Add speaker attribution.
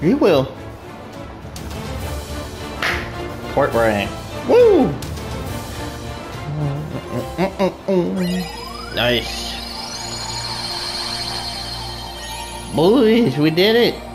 Speaker 1: You will. Port rank. Woo! Nice. Boys, we did it.